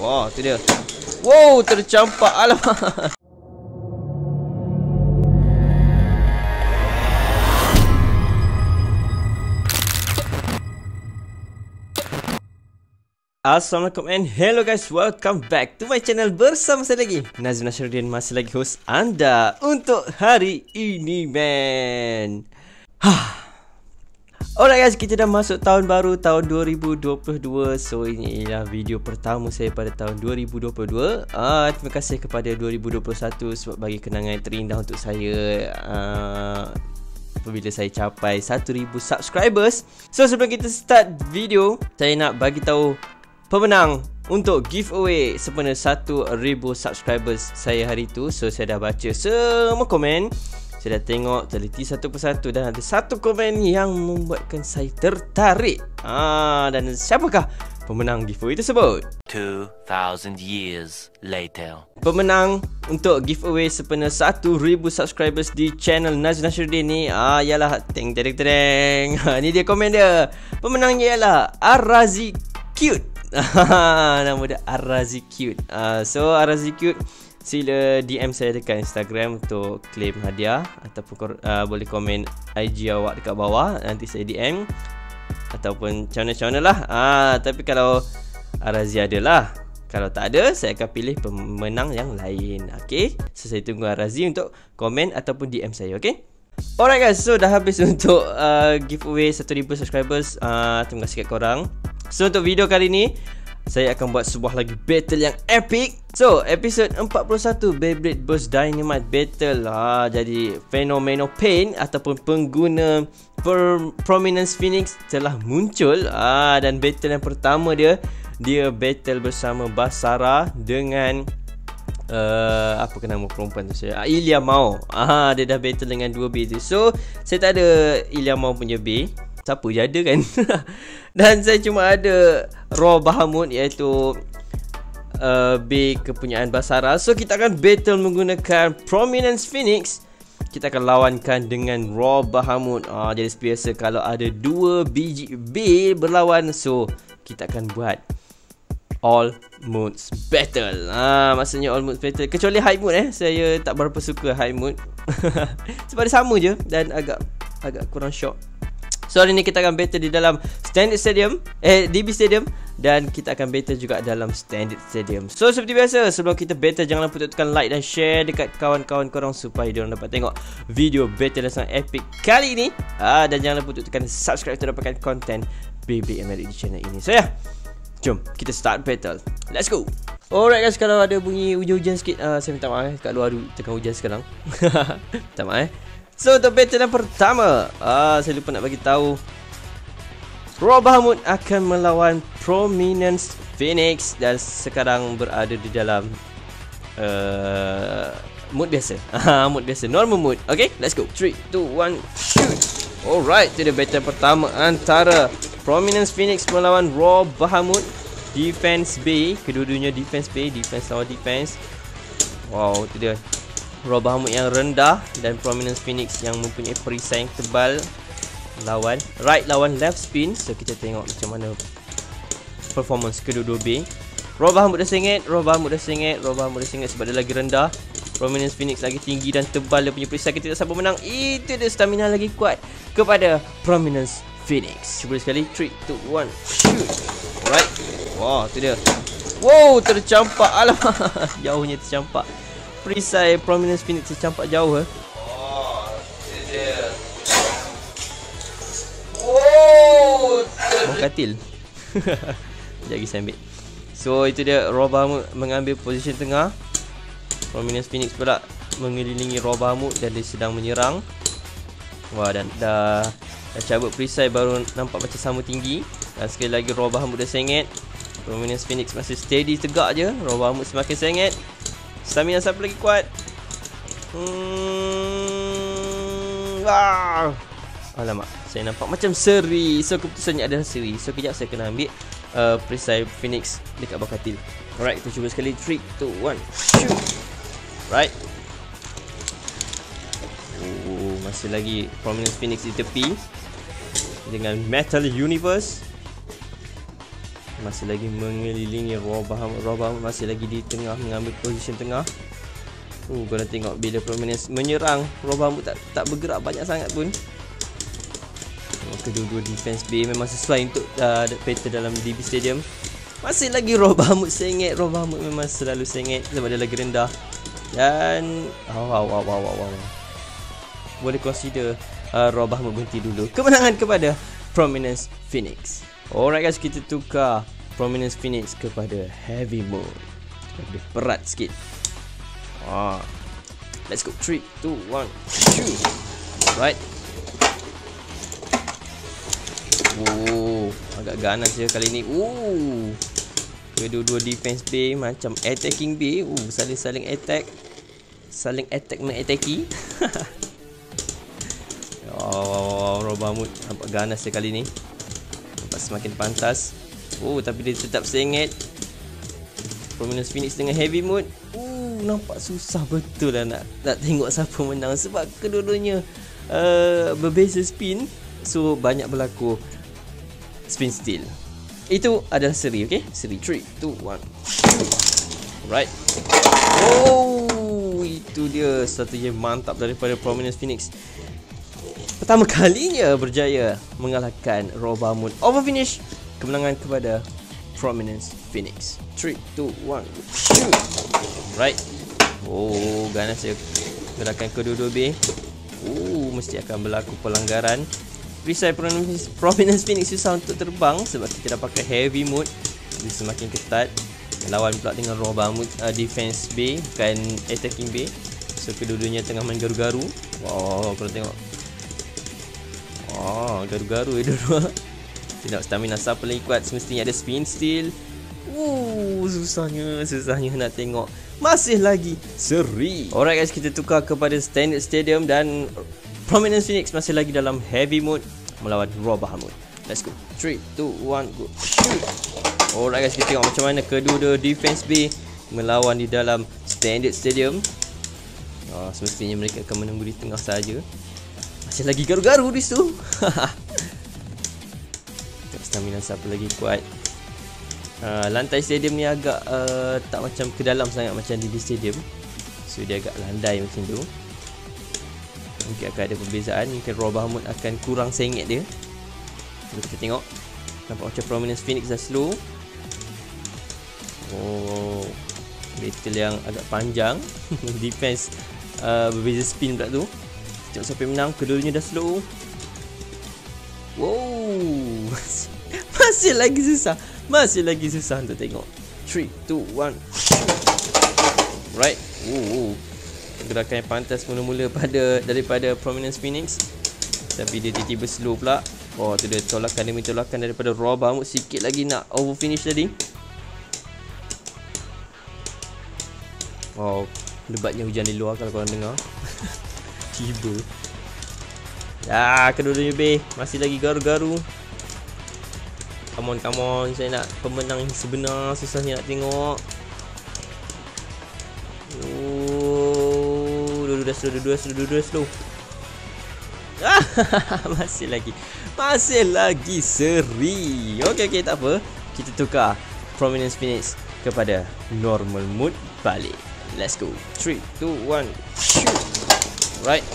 Wah, tu dia. Wow, tercampak. Alamak. Assalamualaikum and hello guys welcome back to my channel bersama saya lagi Nazim Nasruddin masih lagi host anda untuk hari ini man Alright guys kita dah masuk tahun baru tahun 2022 So ini ialah video pertama saya pada tahun 2022 uh, Terima kasih kepada 2021 sebab bagi kenangan terindah untuk saya. Uh, apabila saya capai 1000 subscribers. So sebelum kita start video, saya nak bagi tahu pemenang untuk giveaway sempena 1000 subscribers saya hari tu. So saya dah baca semua komen saya dah tengok teliti satu persatu dan ada satu komen yang membuatkan saya tertarik. Ah dan siapakah pemenang giveaway tersebut? 2000 years later. Pemenang untuk giveaway sempena 1000 subscribers di channel Naz Nasruddin ni ah yalah teng teng teng ni dia komen dia. Pemenangnya ialah Arazi Cute. Nama dia Arazi Cute. Uh, So Arazi Cute Sila DM saya dekat Instagram Untuk claim hadiah Ataupun uh, boleh komen IG awak dekat bawah. Nanti saya DM Ataupun mana lah. Uh, Tapi kalau Arazi ada lah. Kalau tak ada Saya akan pilih pemenang yang lain. Okay So saya tunggu Arazi untuk komen Ataupun DM saya Okay Alright guys, so dah habis untuk uh, giveaway 1000 subscribers. Uh, Terima kasih kat korang. So untuk video kali ni Saya akan buat sebuah lagi battle yang epic So episod 41 Beyblade Burst Dynamite Battle ha, Jadi Fenomeno Pain Ataupun pengguna per Prominence Phoenix Telah muncul ha, Dan battle yang pertama dia Dia battle bersama Basara Dengan Uh, apa ke nama perempuan tu saya? Uh, Ilya Mao. Ah, dia dah battle dengan dua B tu. So, saya tak ada Ilya Mao punya B siapa je ada kan dan saya cuma ada raw bahamut iaitu uh, B kepunyaan Basara. So kita akan battle menggunakan prominence phoenix. Kita akan lawankan dengan raw bahamut. Uh, jadi biasa kalau ada dua biji B berlawan so kita akan buat all modes battle. Ah maksudnya all modes battle. Kecuali high mood eh. Saya tak berapa suka high mood. Sebab dia sama je dan agak agak kurang shock. So hari ni kita akan battle di dalam Standard Stadium Eh DB Stadium Dan kita akan battle juga dalam Standard Stadium. So seperti biasa Sebelum kita battle Jangan lupa tekan like dan share Dekat kawan-kawan korang Supaya diorang dapat tengok Video battle yang sangat epic Kali ini. Ah, Dan jangan lupa tekan subscribe Untuk dapatkan konten Baby MLE di channel ini. So ya yeah. Jom kita start battle. Let's go. Alright guys Kalau ada bunyi hujan-hujan sikit uh, Saya minta maaf eh Kat luar tengah hujan sekarang. Minta maaf eh. So untuk battle yang pertama ah, Saya lupa nak bagi tahu Raw Bahamut akan melawan Prominence Phoenix Dan sekarang berada di dalam uh, Mood biasa. Ah, Mood biasa. Normal mood. Okay let's go. 3, 2, 1 Shoot. Alright Itu dia battle pertama Antara Prominence Phoenix melawan Raw Bahamut Defense B Kedua-duanya defense B Defense lawan defense. Wow itu dia. Raw Bahamut yang rendah dan Prominence Phoenix yang mempunyai perisai yang tebal lawan right lawan left spin. So kita tengok macam mana performance kedua-dua B. Raw Bahamut dah sengit Raw Bahamut dah sengit Raw Bahamut dah sengit sebab dia lagi rendah. Prominence Phoenix lagi tinggi dan tebal dia punya perisai kita tak sabar menang. Itu dia stamina lagi kuat kepada Prominence Phoenix. Cuba sekali. 3, 2, 1 shoot. Alright. Wow tu dia. Wow tercampak. Alamak. Jauhnya tercampak. Perisai prominence phoenix tercampak jauh eh. Oh, katil. Jadi saya ambil. So itu dia Roba mengambil posisi tengah. Prominence Phoenix pula mengelilingi Roba dan dia sedang menyerang. Wah dan dah dah cabut perisai baru nampak macam sama tinggi. Dan sekali lagi Roba dah sengit. Prominence Phoenix masih steady tegak je. Roba semakin sengit. Stamina siapa lagi kuat? Hmm. Ah. Alamak, saya nampak macam seri. So keputusannya adalah seri. So kejap saya kena ambil uh, perisai Phoenix dekat bawah katil. Alright, kita cuba sekali. 3 2 1. Shoot. Right. Oh, masih lagi Prominence Phoenix di tepi dengan Metal Universe. Masih lagi mengelilingi Raw Bahamut Bahamut masih lagi di tengah Mengambil posisi tengah Uh, korang tengok bila Prominence menyerang Raw Bahamut tak, tak bergerak banyak sangat pun oh, Kedua-dua defense B memang sesuai untuk uh, pattern dalam DB Stadium Masih lagi Raw Bahamut sengit Raw Bahamut memang selalu sengit Sebab dia lagi rendah Dan wow, wow, wow, wow, wow. Boleh consider uh, Raw Bahamut berhenti dulu Kemenangan kepada Prominence Phoenix Alright guys, kita tukar Prominence Phoenix kepada Heavy Mode. Lebih berat sikit. Ah. Let's go. 3, 2, 1, shoot. Right. Oh, agak ganas je kali ni. Oh. Kedua-dua defense B macam attacking B. Oh, saling-saling attack. Saling attack mengattacki. oh, Robamut nampak ganas je kali ni semakin pantas Oh tapi dia tetap sengit Prominence Phoenix dengan heavy mode Oh nampak susah betul lah nak, nak tengok siapa menang Sebab kedua-duanya uh, berbeza spin So banyak berlaku spin steal Itu adalah seri okay Seri 3, 2, 1 Right Oh itu dia strategi mantap daripada Prominence Phoenix pertama kalinya berjaya mengalahkan Robamut. Over finish kemenangan kepada Prominence Phoenix. 3 2 1 shoot. Right. Oh, ganas ya gerakan kedua-dua B. Oh, mesti akan berlaku pelanggaran. Perisai Prominence Phoenix susah untuk terbang sebab kita dah pakai heavy mode. Dia semakin ketat. Lawan pula dengan Robamut uh, defense B bukan attacking B. So kedua-duanya tengah main garu-garu. Wow, kalau tengok Oh, garu-garu ya dua Tidak stamina siapa lagi kuat Semestinya ada spin steal Uh, susahnya, susahnya nak tengok Masih lagi seri Alright guys, kita tukar kepada standard stadium Dan Prominence Phoenix masih lagi dalam heavy mode Melawan Raw Bahamut Let's go 3, 2, 1, go Shoot Alright guys, kita tengok macam mana kedua-dua defense B Melawan di dalam standard stadium oh, Semestinya mereka akan menunggu di tengah saja masih lagi garu-garu di situ. Stamina siapa lagi kuat. Uh, lantai stadium ni agak uh, tak macam ke dalam sangat macam di stadium. So dia agak landai macam tu. Mungkin akan ada perbezaan. Mungkin Raw Bahamut akan kurang sengit dia. Jom kita tengok. Nampak macam Prominence Phoenix dah slow. Oh. Battle yang agak panjang. Defense uh, berbeza spin pula tu. Tengok siapa yang menang Keduanya dah slow Wow Masih lagi susah Masih lagi susah untuk tengok 3, 2, 1 Right Ooh. Gerakan yang pantas mula-mula pada Daripada Prominence Phoenix. Tapi dia tiba-tiba slow pula. Oh tu dia tolakan demi tolakan daripada Raw Bamut Sikit lagi nak over finish tadi. Wow Lebatnya hujan di luar kalau korang dengar. Tiba. Ya kedua-duanya B Masih lagi garu-garu. Come on come on. Saya nak pemenang sebenar. Susahnya nak tengok Dua-dua dah slow Dua-dua slow Dua-dua slow. Masih lagi. Masih lagi seri. Okay okay tak apa. Kita tukar Prominence Phoenix Kepada Normal Mood balik. Let's go. 3, 2, 1 Shoot. Right.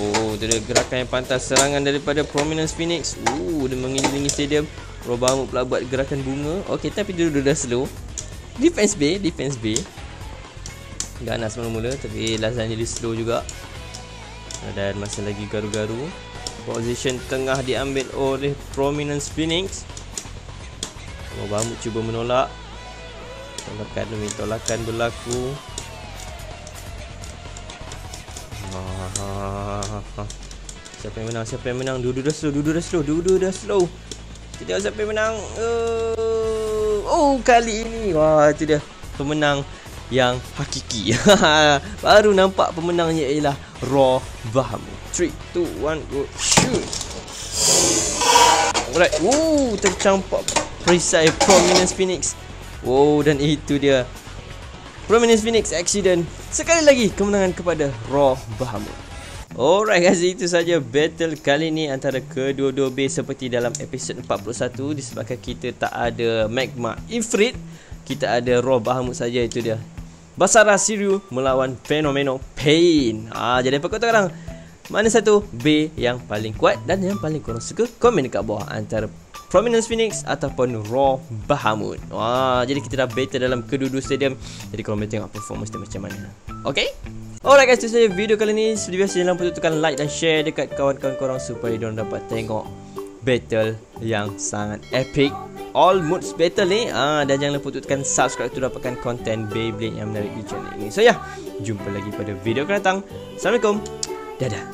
Oh, dia gerakan yang pantas Serangan daripada Prominence Phoenix Oh, dia mengelilingi stadium. Robamu pula buat gerakan bunga. Okay, tapi dia dah slow. Defense B, defense B Ganas mula-mula Tapi last dia slow juga Dan masih lagi garu-garu Position tengah diambil oleh Prominence Phoenix Robamu cuba menolak Tolakan demi tolakan berlaku Siapa yang menang? Siapa yang menang? Dua-dua dah slow, dua-dua dah slow, dua-dua dah slow. Kita tengok siapa yang menang. Uh, oh, kali ini. Wah, itu dia. Pemenang yang hakiki. Baru nampak pemenangnya ialah Raw Bahamu. 3, 2, 1, go. Shoot. Alright. Woo, tercampak perisai Prominence Phoenix. Wow, dan itu dia. Prominence Phoenix Accident Sekali lagi kemenangan kepada Raw Bahamut Alright guys, itu saja battle kali ni antara kedua-dua base seperti dalam episod 41 disebabkan kita tak ada Magma Ifrit, kita ada Raw Bahamut saja itu dia. Basara Siriu melawan Fenomeno Pain. Ah jadi apa kata orang? Mana satu B yang paling kuat dan yang paling korang suka? Komen dekat bawah antara Prominence Phoenix ataupun Raw Bahamut. Wah, jadi kita dah battle dalam kedua-dua stadium. Jadi korang boleh tengok performance dia macam mana. Okay? Alright guys, itu saja video kali ni. Seperti biasa jangan lupa tekan like dan share dekat kawan-kawan korang supaya diorang dapat tengok battle yang sangat epic. All modes battle ni. Ah dan jangan lupa tekan subscribe untuk dapatkan konten Beyblade yang menarik di channel ini. So ya, yeah, jumpa lagi pada video akan datang. Assalamualaikum. Dadah.